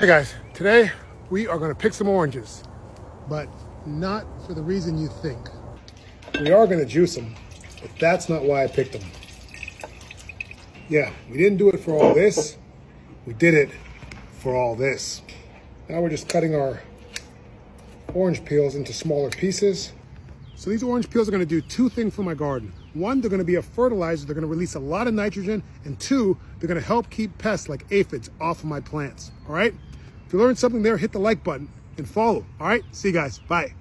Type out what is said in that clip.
Hey guys, today we are gonna pick some oranges, but not for the reason you think. We are gonna juice them, but that's not why I picked them. Yeah, we didn't do it for all this. We did it for all this. Now we're just cutting our orange peels into smaller pieces. So these orange peels are gonna do two things for my garden. One, they're gonna be a fertilizer. They're gonna release a lot of nitrogen. And two, they're gonna help keep pests like aphids off of my plants, all right? If you learned something there, hit the like button and follow, all right? See you guys, bye.